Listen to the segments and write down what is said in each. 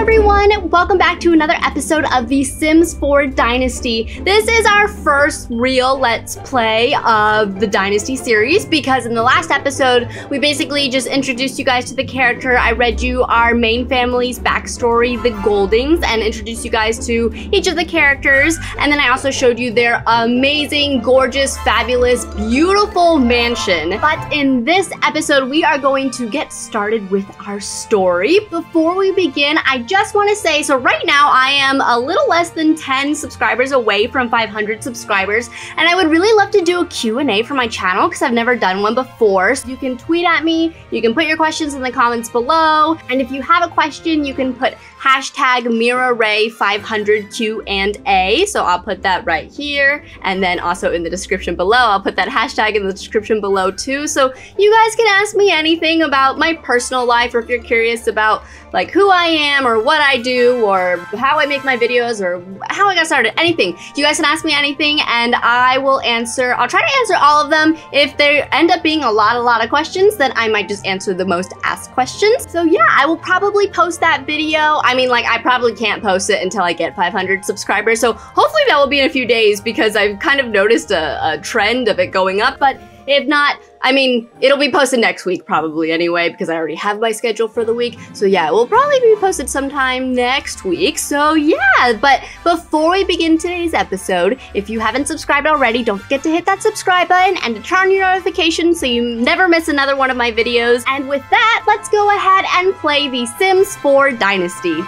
everyone! Welcome back to another episode of The Sims 4 Dynasty. This is our first real Let's Play of the Dynasty series because in the last episode, we basically just introduced you guys to the character. I read you our main family's backstory, the Goldings, and introduced you guys to each of the characters. And then I also showed you their amazing, gorgeous, fabulous, beautiful mansion. But in this episode, we are going to get started with our story. Before we begin, I just want to say, so right now I am a little less than 10 subscribers away from 500 subscribers, and I would really love to do a Q&A for my channel because I've never done one before. So you can tweet at me, you can put your questions in the comments below, and if you have a question, you can put hashtag MiraRae500Q and A. So I'll put that right here, and then also in the description below, I'll put that hashtag in the description below too. So you guys can ask me anything about my personal life, or if you're curious about like who I am or what I do or how I make my videos or how I got started, anything. You guys can ask me anything and I will answer. I'll try to answer all of them. If there end up being a lot, a lot of questions, then I might just answer the most asked questions. So yeah, I will probably post that video. I mean, like I probably can't post it until I get 500 subscribers. So hopefully that will be in a few days because I've kind of noticed a, a trend of it going up. But if not, I mean, it'll be posted next week probably anyway, because I already have my schedule for the week. So yeah, it will probably be posted sometime next week. So yeah, but before we begin today's episode, if you haven't subscribed already, don't forget to hit that subscribe button and to turn on your notifications so you never miss another one of my videos. And with that, let's go ahead and play The Sims 4 Dynasty.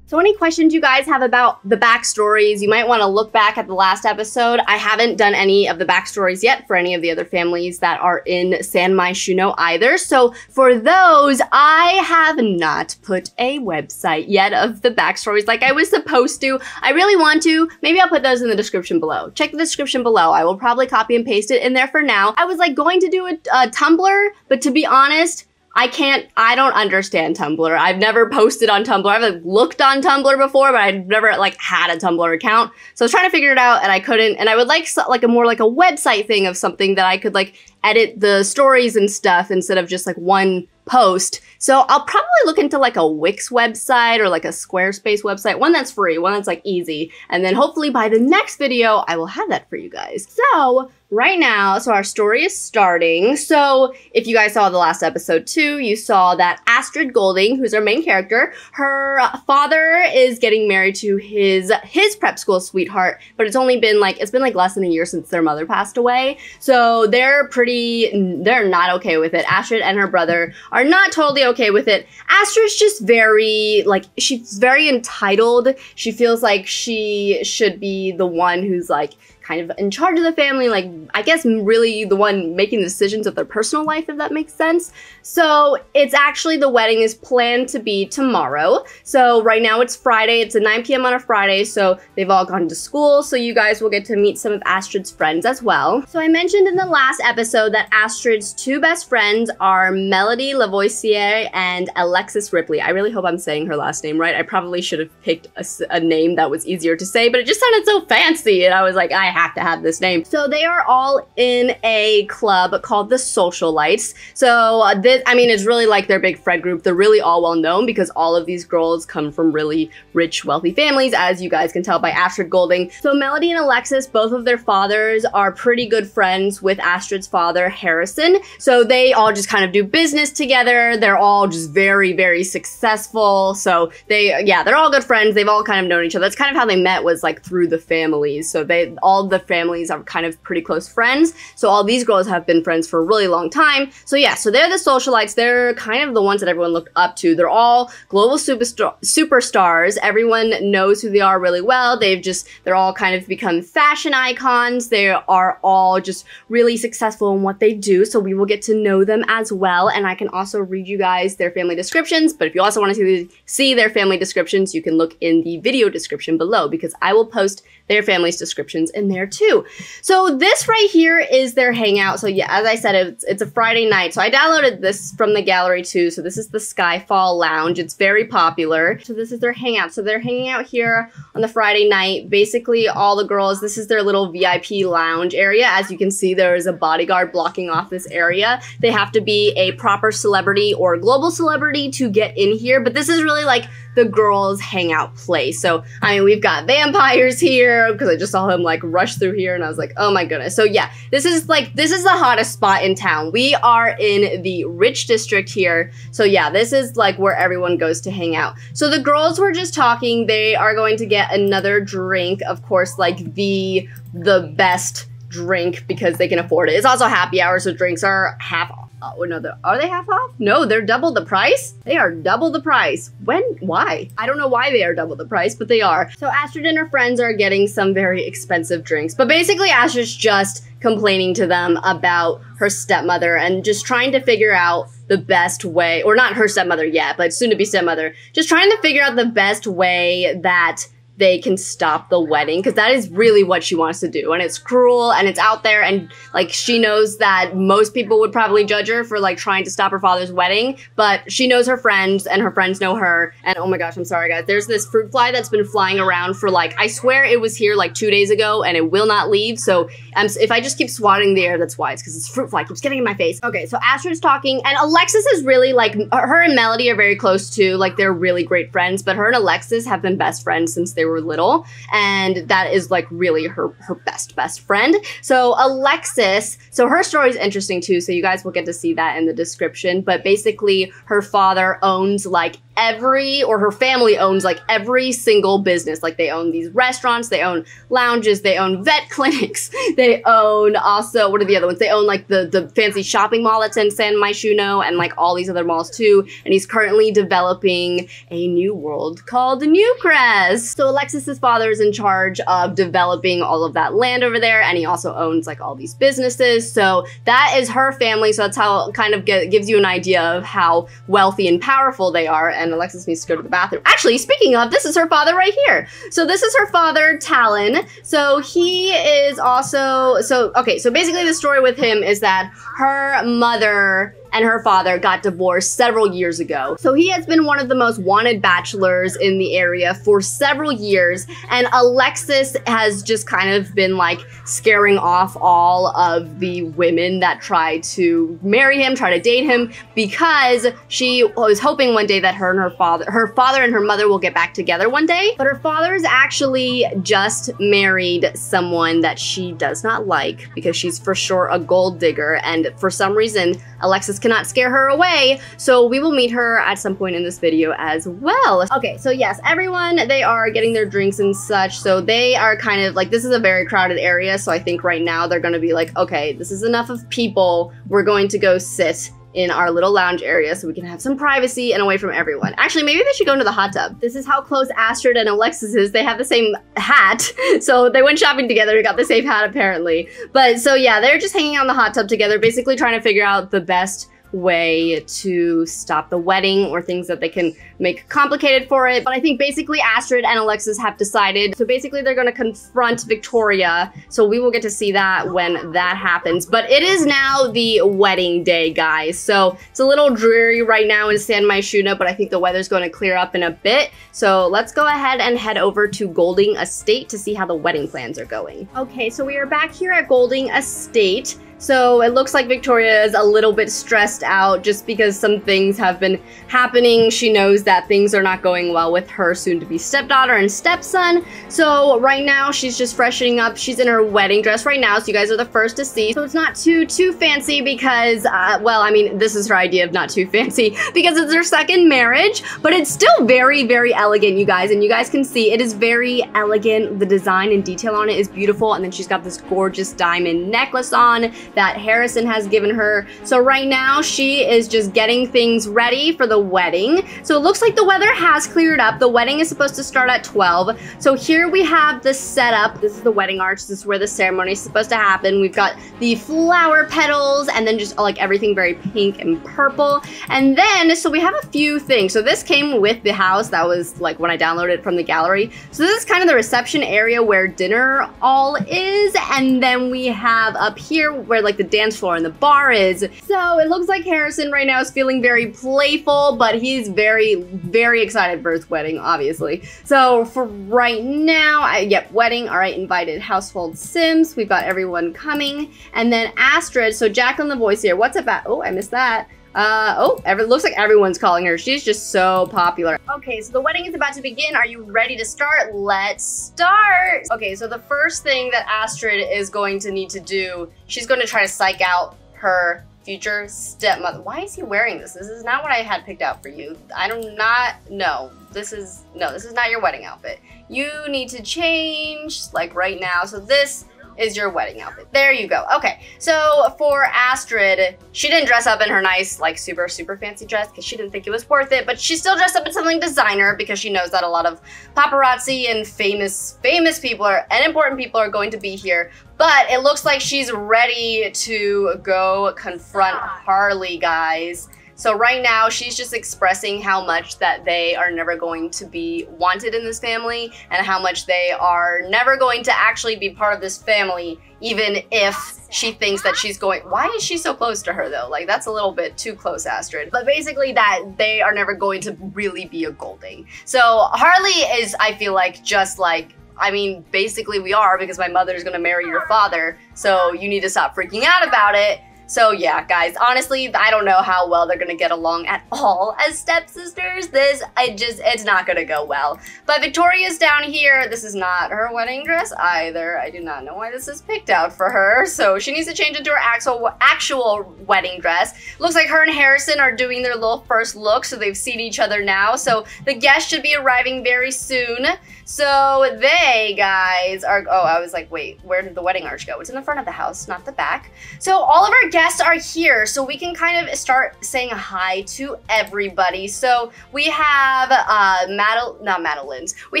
So any questions you guys have about the backstories, you might want to look back at the last episode. I haven't done any of the backstories yet for any of the other families that are in San Myshuno either. So for those, I have not put a website yet of the backstories like I was supposed to. I really want to. Maybe I'll put those in the description below. Check the description below. I will probably copy and paste it in there for now. I was like going to do a, a Tumblr, but to be honest, I can't, I don't understand Tumblr. I've never posted on Tumblr. I've like, looked on Tumblr before, but I've never like had a Tumblr account. So I was trying to figure it out and I couldn't. And I would like so, like a more like a website thing of something that I could like edit the stories and stuff instead of just like one post. So I'll probably look into like a Wix website or like a Squarespace website, one that's free, one that's like easy. And then hopefully by the next video, I will have that for you guys. So right now, so our story is starting. So if you guys saw the last episode too, you saw that Astrid Golding, who's our main character, her father is getting married to his his prep school sweetheart, but it's only been like it's been like less than a year since their mother passed away. So they're pretty they're not okay with it. Astrid and her brother are not totally okay with it. Astrid's just very like she's very entitled. She feels like she should be the one who's like kind of in charge of the family, like I guess really the one making the decisions of their personal life, if that makes sense. So it's actually the wedding is planned to be tomorrow. So right now it's Friday, it's at 9 p.m. on a Friday, so they've all gone to school, so you guys will get to meet some of Astrid's friends as well. So I mentioned in the last episode that Astrid's two best friends are Melody Lavoisier and Alexis Ripley. I really hope I'm saying her last name right. I probably should have picked a, a name that was easier to say, but it just sounded so fancy, and I was like, I have to have this name. So they are all in a club called the Socialites. So uh, this, I mean, it's really like their big friend group. They're really all well known because all of these girls come from really rich, wealthy families, as you guys can tell by Astrid Golding. So Melody and Alexis, both of their fathers are pretty good friends with Astrid's father, Harrison. So they all just kind of do business together. They're all just very, very successful. So they, yeah, they're all good friends. They've all kind of known each other. That's kind of how they met was like through the families. So they, all the families are kind of pretty close friends. So all these girls have been friends for a really long time. So yeah, so they're the socialites. They're kind of the ones that everyone looked up to. They're all global superstar superstars. Everyone knows who they are really well. They've just, they're all kind of become fashion icons. They are all just really successful in what they do. So we will get to know them as well. And I can also read you guys their family descriptions. But if you also want to see, see their family descriptions, you can look in the video description below because I will post their family's descriptions in there there too. So this right here is their hangout. So yeah, as I said, it's, it's a Friday night. So I downloaded this from the gallery too. So this is the Skyfall Lounge. It's very popular. So this is their hangout. So they're hanging out here on the Friday night. Basically all the girls, this is their little VIP lounge area. As you can see, there is a bodyguard blocking off this area. They have to be a proper celebrity or global celebrity to get in here. But this is really like the girls' hangout place. So, I mean, we've got vampires here because I just saw him like rush through here and I was like, oh my goodness. So, yeah, this is like, this is the hottest spot in town. We are in the rich district here. So, yeah, this is like where everyone goes to hang out. So, the girls were just talking. They are going to get another drink, of course, like the the best drink because they can afford it. It's also happy hour, so drinks are half Uh, oh no, are they half off? No, they're double the price. They are double the price. When? Why? I don't know why they are double the price, but they are. So Astrid and her friends are getting some very expensive drinks. But basically, Astrid's just complaining to them about her stepmother and just trying to figure out the best way, or not her stepmother yet, but soon to be stepmother, just trying to figure out the best way that they can stop the wedding because that is really what she wants to do and it's cruel and it's out there and like she knows that most people would probably judge her for like trying to stop her father's wedding but she knows her friends and her friends know her and oh my gosh i'm sorry guys. There's this fruit fly that's been flying around for like i swear it was here like two days ago and it will not leave so um, if i just keep swatting the air that's why it's because this fruit fly keeps getting in my face. Okay so astrid's talking and alexis is really like her and melody are very close too like they're really great friends but her and alexis have been best friends since they they were little. And that is like really her, her best, best friend. So Alexis, so her story is interesting too. So you guys will get to see that in the description. But basically her father owns like every or her family owns like every single business. Like they own these restaurants they own lounges they own vet clinics they own also what are the other ones? They own like the the fancy shopping mall that's in san myshuno and like all these other malls too. And he's currently developing a new world called newcrest. So alexis's father is in charge of developing all of that land over there and he also owns like all these businesses. So that is her family. So that's how kind of get, gives you an idea of how wealthy and powerful they are. And Alexis needs to go to the bathroom. Actually, speaking of, this is her father right here. So this is her father, Talon. So he is also, so, okay, so basically the story with him is that her mother and her father got divorced several years ago. So he has been one of the most wanted bachelors in the area for several years, and Alexis has just kind of been like scaring off all of the women that try to marry him, try to date him, because she was hoping one day that her and her father, her father and her mother will get back together one day. But her father is actually just married someone that she does not like because she's for sure a gold digger, and for some reason, Alexis cannot scare her away, so we will meet her at some point in this video as well. Okay, so yes, everyone, they are getting their drinks and such, so they are kind of like, this is a very crowded area, so I think right now they're gonna be like, okay, this is enough of people, we're going to go sit in our little lounge area so we can have some privacy and away from everyone. Actually, maybe they should go into the hot tub. This is how close Astrid and Alexis is. They have the same hat. So they went shopping together and got the same hat apparently. But so yeah, they're just hanging out in the hot tub together, basically trying to figure out the best way to stop the wedding or things that they can make complicated for it. But I think basically Astrid and Alexis have decided. So basically they're going to confront Victoria. So we will get to see that when that happens. But it is now the wedding day, guys. So it's a little dreary right now in San Myshuno, but I think the weather's going to clear up in a bit. So let's go ahead and head over to Golding Estate to see how the wedding plans are going. Okay, so we are back here at Golding Estate. So it looks like Victoria is a little bit stressed out just because some things have been happening. She knows that things are not going well with her soon-to-be stepdaughter and stepson. So right now she's just freshening up. She's in her wedding dress right now, so you guys are the first to see. So it's not too, too fancy because, uh, well, I mean, this is her idea of not too fancy because it's her second marriage, but it's still very, very elegant, you guys. And you guys can see it is very elegant. The design and detail on it is beautiful. And then she's got this gorgeous diamond necklace on that Harrison has given her. So right now she is just getting things ready for the wedding. So it looks like the weather has cleared up. The wedding is supposed to start at 12. So here we have the setup. This is the wedding arch. This is where the ceremony is supposed to happen. We've got the flower petals and then just like everything very pink and purple. And then, so we have a few things. So this came with the house. That was like when I downloaded it from the gallery. So this is kind of the reception area where dinner all is. And then we have up here where like the dance floor and the bar is. So it looks like Harrison right now is feeling very playful, but he's very, very excited for his wedding, obviously. So for right now, I, yep, wedding. All right, invited household Sims. We've got everyone coming. And then Astrid, so Jacqueline Lavoisier. What's about? Oh, I missed that. Uh, oh, every, looks like everyone's calling her. She's just so popular. Okay, so the wedding is about to begin. Are you ready to start? Let's start. Okay, so the first thing that Astrid is going to need to do, she's going to try to psych out her future stepmother. Why is he wearing this? This is not what I had picked out for you. I do not, no, this is, no, this is not your wedding outfit. You need to change, like right now. So this is your wedding outfit. There you go. Okay, so for Astrid, she didn't dress up in her nice, like super, super fancy dress because she didn't think it was worth it, but she still dressed up in something designer because she knows that a lot of paparazzi and famous, famous people are, and important people are going to be here. But it looks like she's ready to go confront Harley, guys. So right now, she's just expressing how much that they are never going to be wanted in this family and how much they are never going to actually be part of this family, even if she thinks that she's going. Why is she so close to her though? Like that's a little bit too close, Astrid. But basically that they are never going to really be a Golding. So Harley is, I feel like, just like I mean, basically we are because my mother's gonna marry your father, so you need to stop freaking out about it. So yeah, guys, honestly, I don't know how well they're gonna get along at all as stepsisters. This, I just, it's not gonna go well. But Victoria's down here. This is not her wedding dress either. I do not know why this is picked out for her. So she needs to change into her actual, actual wedding dress. Looks like her and Harrison are doing their little first look, so they've seen each other now. So the guests should be arriving very soon. So they, guys, are, oh, I was like, wait, where did the wedding arch go? It's in the front of the house, not the back. So all of our guests are here, so we can kind of start saying hi to everybody. So we have, uh, Madel, not Madeline's, we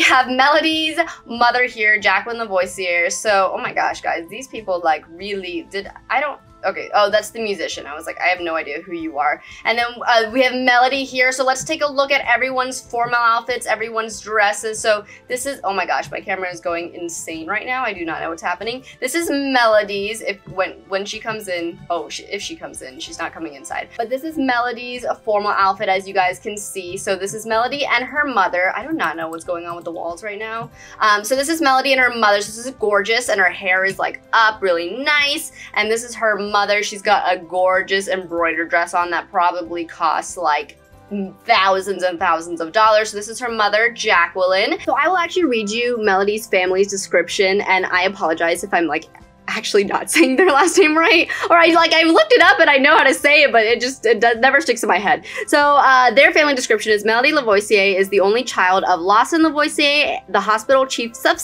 have Melody's mother here, Jacqueline Lavoisier. So, oh my gosh, guys, these people like really did, I don't, Okay, oh, that's the musician. I was like, I have no idea who you are. And then uh, we have Melody here. So let's take a look at everyone's formal outfits, everyone's dresses. So this is, oh my gosh, my camera is going insane right now. I do not know what's happening. This is Melody's. If when when she comes in, oh, she, if she comes in, she's not coming inside. But this is Melody's formal outfit, as you guys can see. So this is Melody and her mother. I do not know what's going on with the walls right now. Um, so this is Melody and her mother. So this is gorgeous, and her hair is like up, really nice. And this is her mother. She's got a gorgeous embroidered dress on that probably costs like thousands and thousands of dollars. So this is her mother, Jacqueline. So I will actually read you Melody's family's description and I apologize if I'm like actually not saying their last name right. Or I like I looked it up and I know how to say it, but it just it does, never sticks in my head. So uh, their family description is Melody Lavoisier is the only child of Lawson Lavoisier, the hospital chief of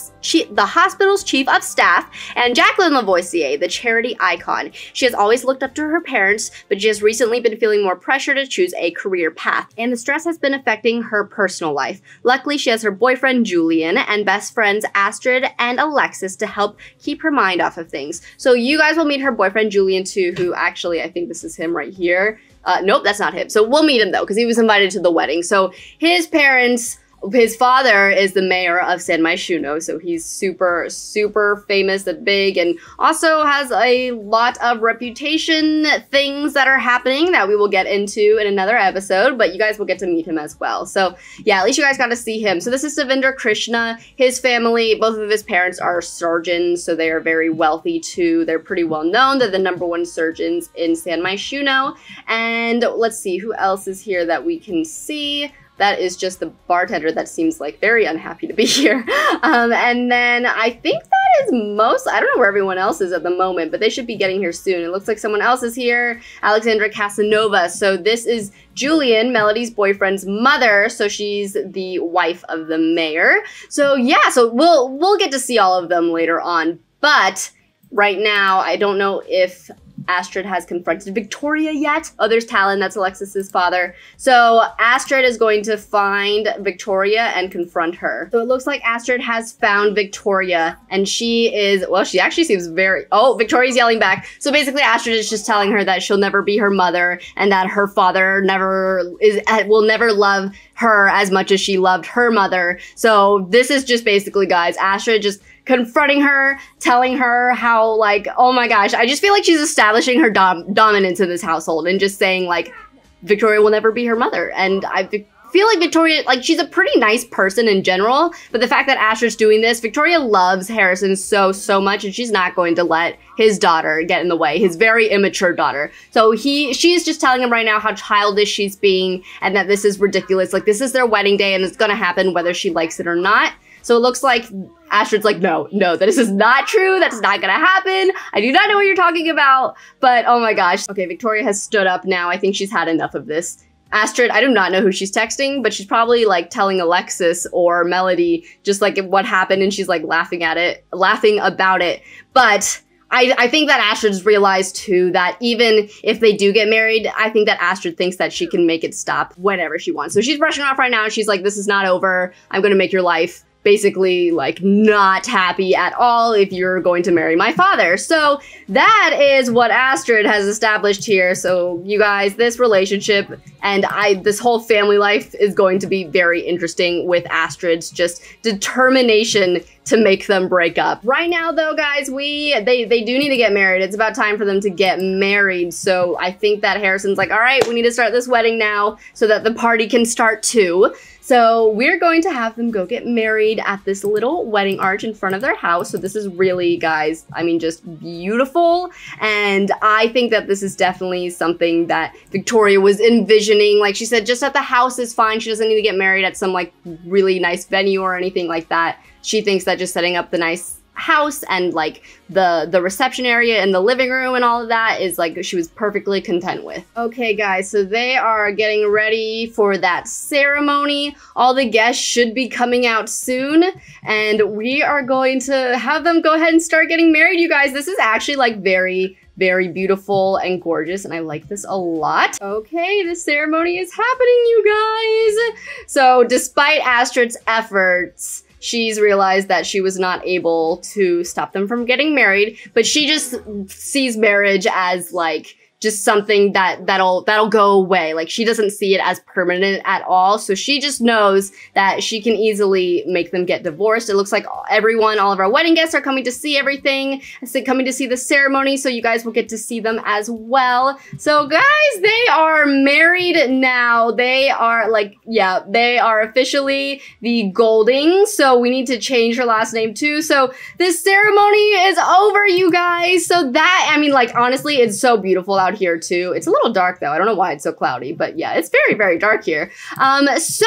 the hospital's chief of staff, and Jacqueline Lavoisier, the charity icon. She has always looked up to her parents, but she has recently been feeling more pressure to choose a career path, and the stress has been affecting her personal life. Luckily, she has her boyfriend Julian and best friends Astrid and Alexis to help keep her mind off of things. So you guys will meet her boyfriend Julian too, who actually I think this is him right here. Uh, nope, that's not him. So we'll meet him though, because he was invited to the wedding. So his parents his father is the mayor of San Myshuno, so he's super, super famous and big, and also has a lot of reputation things that are happening that we will get into in another episode, but you guys will get to meet him as well. So, yeah, at least you guys got to see him. So, this is Devendra Krishna. His family, both of his parents are surgeons, so they are very wealthy too. They're pretty well known. They're the number one surgeons in San Myshuno. And let's see who else is here that we can see that is just the bartender that seems like very unhappy to be here. Um, and then I think that is most, I don't know where everyone else is at the moment, but they should be getting here soon. It looks like someone else is here, Alexandra Casanova. So this is Julian, Melody's boyfriend's mother. So she's the wife of the mayor. So yeah, so we'll, we'll get to see all of them later on. But right now, I don't know if Astrid has confronted Victoria yet. Oh, there's Talon, that's Alexis's father. So Astrid is going to find Victoria and confront her. So it looks like Astrid has found Victoria and she is, well, she actually seems very, oh, Victoria's yelling back. So basically Astrid is just telling her that she'll never be her mother and that her father never is, eh, will never love her as much as she loved her mother. So this is just basically, guys, Astrid just confronting her, telling her how like, oh my gosh, I just feel like she's establishing her dom- dominance in this household and just saying like, Victoria will never be her mother. And I feel like Victoria, like she's a pretty nice person in general, but the fact that Astrid's doing this, Victoria loves Harrison so, so much and she's not going to let his daughter get in the way, his very immature daughter. So he, she's just telling him right now how childish she's being and that this is ridiculous. Like this is their wedding day and it's gonna happen whether she likes it or not. So it looks like Astrid's like, no, no, that this is not true. That's not gonna happen. I do not know what you're talking about. But oh my gosh. Okay, Victoria has stood up now. I think she's had enough of this. Astrid, I do not know who she's texting, but she's probably like telling Alexis or Melody just like what happened and she's like laughing at it, laughing about it. But I, I think that Astrid's realized too that even if they do get married, I think that Astrid thinks that she can make it stop whenever she wants. So she's brushing off right now. She's like, this is not over. I'm to make your life basically like not happy at all if you're going to marry my father. So that is what Astrid has established here. So you guys, this relationship and I this whole family life is going to be very interesting with Astrid's just determination to make them break up. Right now though, guys, we they they do need to get married. It's about time for them to get married. So I think that Harrison's like, "All right, we need to start this wedding now so that the party can start too." So we're going to have them go get married at this little wedding arch in front of their house. So this is really, guys, I mean, just beautiful. And I think that this is definitely something that Victoria was envisioning. Like she said, just at the house is fine. She doesn't need to get married at some like really nice venue or anything like that. She thinks that just setting up the nice house and like the the reception area and the living room and all of that is like she was perfectly content with. Okay guys, so they are getting ready for that ceremony. All the guests should be coming out soon and we are going to have them go ahead and start getting married you guys. This is actually like very very beautiful and gorgeous and I like this a lot. Okay, the ceremony is happening you guys. So despite Astrid's efforts, she's realized that she was not able to stop them from getting married, but she just sees marriage as like just something that that'll that'll go away. Like she doesn't see it as permanent at all. So she just knows that she can easily make them get divorced. It looks like everyone, all of our wedding guests are coming to see everything, coming to see the ceremony. So you guys will get to see them as well. So guys, they are married now. They are like, yeah, they are officially the Golding. So we need to change her last name too. So this ceremony is over, you guys. So that, I mean, like honestly, it's so beautiful out here too. It's a little dark though. I don't know why it's so cloudy, but yeah, it's very, very dark here. Um, so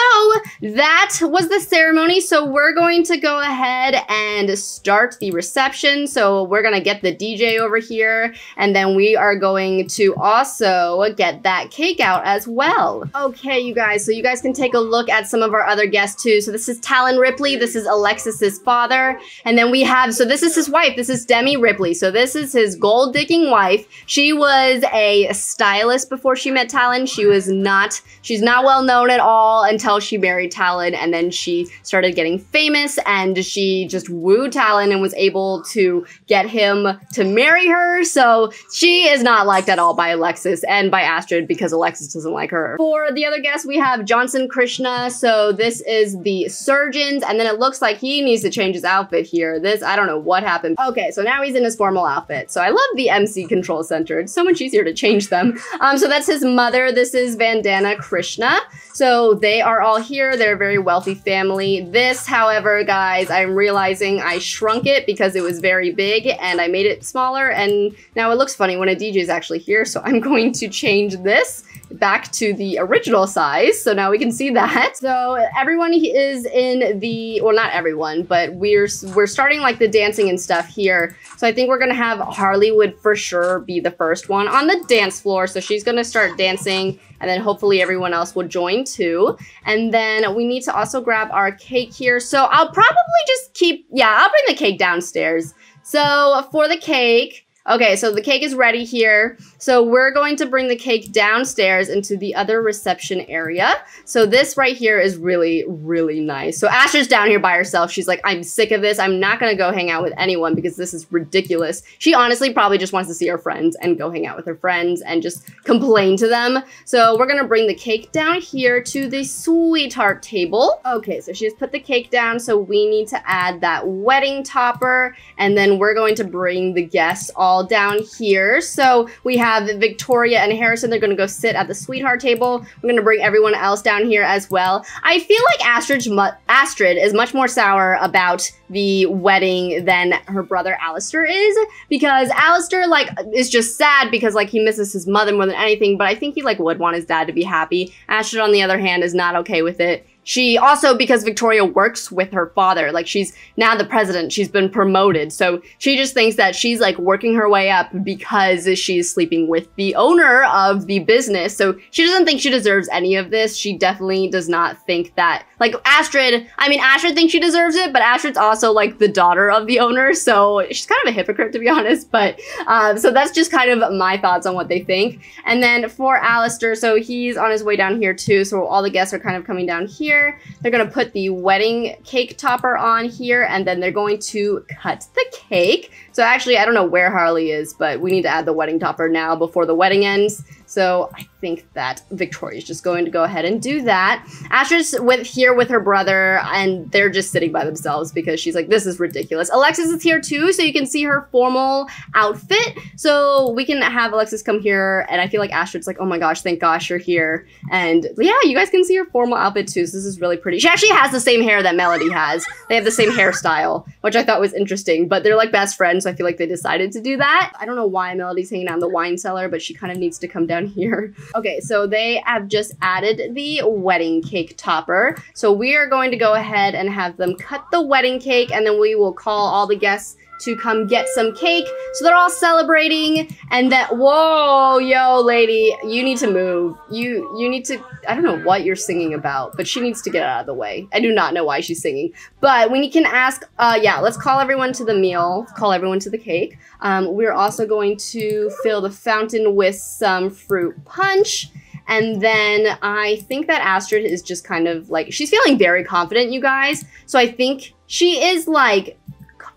that was the ceremony. So we're going to go ahead and start the reception. So we're to get the DJ over here and then we are going to also get that cake out as well. Okay, you guys, so you guys can take a look at some of our other guests too. So this is Talon Ripley. This is Alexis's father. And then we have, so this is his wife. This is Demi Ripley. So this is his gold digging wife. She was a stylist before she met Talon. She was not, she's not well known at all until she married Talon and then she started getting famous and she just wooed Talon and was able to get him to marry her. So she is not liked at all by Alexis and by Astrid because Alexis doesn't like her. For the other guests, we have Johnson Krishna. So this is the surgeons and then it looks like he needs to change his outfit here. This, I don't know what happened. Okay, so now he's in his formal outfit. So I love the MC Control Center. It's so much easier to change them. Um, so that's his mother. This is Vandana Krishna. So they are all here. They're a very wealthy family. This, however, guys, I'm realizing I shrunk it because it was very big and I made it smaller and now it looks funny when a DJ is actually here. So I'm going to change this back to the original size. So now we can see that. So everyone is in the, well, not everyone, but we're, we're starting like the dancing and stuff here. So I think we're gonna have Harley would for sure be the first one on the dance floor. So she's gonna start dancing and then hopefully everyone else will join too. And then we need to also grab our cake here. So I'll probably just keep, yeah, I'll bring the cake downstairs. So for the cake, Okay, so the cake is ready here. So we're going to bring the cake downstairs into the other reception area. So this right here is really, really nice. So Astrid's down here by herself. She's like, I'm sick of this. I'm not gonna go hang out with anyone because this is ridiculous. She honestly probably just wants to see her friends and go hang out with her friends and just complain to them. So we're gonna bring the cake down here to the sweetheart table. Okay, so she's put the cake down. So we need to add that wedding topper and then we're going to bring the guests all all down here. So we have Victoria and Harrison. They're going to go sit at the sweetheart table. We're going to bring everyone else down here as well. I feel like Astrid, Astrid is much more sour about the wedding than her brother Alister is because Alister like is just sad because like he misses his mother more than anything but I think he like would want his dad to be happy. Astrid on the other hand is not okay with it. She also, because Victoria works with her father, like she's now the president, she's been promoted. So she just thinks that she's like working her way up because she's sleeping with the owner of the business. So she doesn't think she deserves any of this. She definitely does not think that, like Astrid, I mean, Astrid thinks she deserves it, but Astrid's also like the daughter of the owner. So she's kind of a hypocrite to be honest. But um, so that's just kind of my thoughts on what they think. And then for Alister, so he's on his way down here too. So all the guests are kind of coming down here here. They're to put the wedding cake topper on here, and then they're going to cut the cake. So actually, I don't know where Harley is, but we need to add the wedding topper now before the wedding ends. So I think that Victoria's just going to go ahead and do that. Astrid's with here with her brother, and they're just sitting by themselves because she's like, this is ridiculous. Alexis is here too, so you can see her formal outfit. So we can have Alexis come here, and I feel like Astrid's like, oh my gosh, thank gosh you're here. And yeah, you guys can see her formal outfit too, so this is really pretty. She actually has the same hair that Melody has. They have the same hairstyle, which I thought was interesting, but they're like best friends, so I feel like they decided to do that. I don't know why Melody's hanging out in the wine cellar, but she kind of needs to come down here. Okay, so they have just added the wedding cake topper. So we are going to go ahead and have them cut the wedding cake and then we will call all the guests to come get some cake. So they're all celebrating and that whoa, yo, lady, you need to move. You, you need to, I don't know what you're singing about, but she needs to get out of the way. I do not know why she's singing, but we can ask, uh, yeah, let's call everyone to the meal, call everyone to the cake. Um, we're also going to fill the fountain with some fruit punch. And then I think that Astrid is just kind of like, she's feeling very confident, you guys. So I think she is like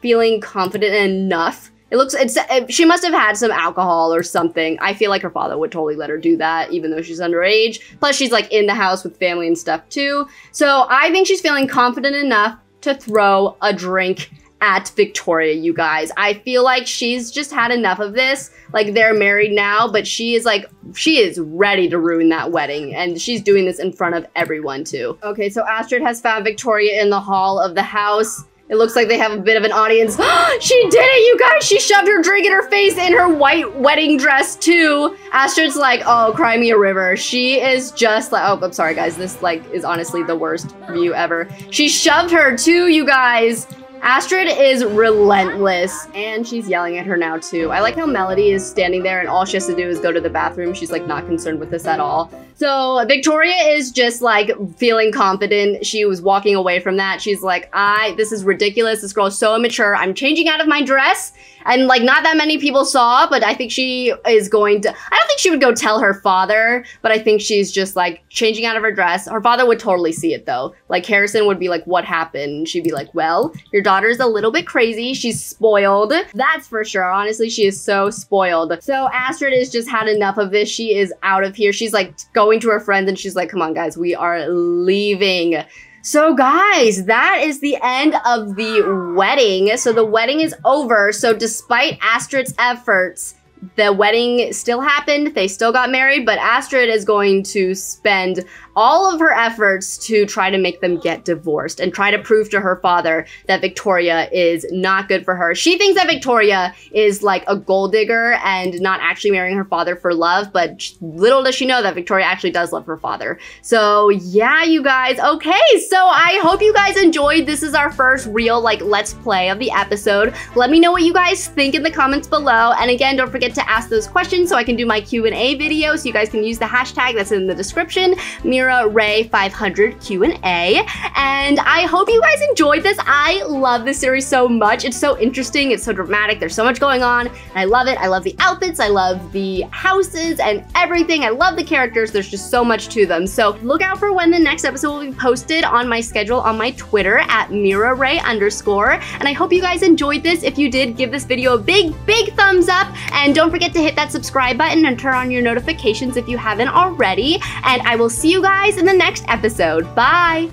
feeling confident enough. It looks, it's, she must have had some alcohol or something. I feel like her father would totally let her do that, even though she's underage. Plus, she's like in the house with family and stuff too. So I think she's feeling confident enough to throw a drink at Victoria, you guys. I feel like she's just had enough of this. Like, they're married now, but she is like, she is ready to ruin that wedding. And she's doing this in front of everyone, too. Okay, so Astrid has found Victoria in the hall of the house. It looks like they have a bit of an audience. she did it, you guys! She shoved her drink in her face in her white wedding dress, too. Astrid's like, oh, cry me a river. She is just like, oh, I'm sorry, guys. This, like, is honestly the worst view ever. She shoved her, too, you guys. Astrid is relentless, and she's yelling at her now too. I like how Melody is standing there and all she has to do is go to the bathroom. She's like not concerned with this at all. So Victoria is just like feeling confident. She was walking away from that. She's like, I, this is ridiculous. This girl is so immature. I'm changing out of my dress and like not that many people saw, but I think she is going to. I don't think she would go tell her father, but I think she's just like changing out of her dress. Her father would totally see it though. Like Harrison would be like, "What happened?" She'd be like, "Well, your daughter's a little bit crazy. She's spoiled. That's for sure. Honestly, she is so spoiled." So Astrid has just had enough of this. She is out of here. She's like going to her friends and she's like, "Come on, guys, we are leaving." So guys, that is the end of the wedding. So the wedding is over. So despite Astrid's efforts, the wedding still happened. They still got married, but Astrid is going to spend all of her efforts to try to make them get divorced and try to prove to her father that Victoria is not good for her. She thinks that Victoria is like a gold digger and not actually marrying her father for love, but little does she know that Victoria actually does love her father. So yeah, you guys. Okay, so I hope you guys enjoyed. This is our first real like let's play of the episode. Let me know what you guys think in the comments below. And again, don't forget to ask those questions so I can do my Q&A video. So you guys can use the hashtag that's in the description, Mira Rae 500 Q&A. And I hope you guys enjoyed this. I love this series so much. It's so interesting. It's so dramatic. There's so much going on. And I love it. I love the outfits. I love the houses and everything. I love the characters. There's just so much to them. So look out for when the next episode will be posted on my schedule on my Twitter at Mira Rae underscore. And I hope you guys enjoyed this. If you did, give this video a big, big thumbs up. And don't forget to hit that subscribe button and turn on your notifications if you haven't already. And I will see you guys in the next episode. Bye!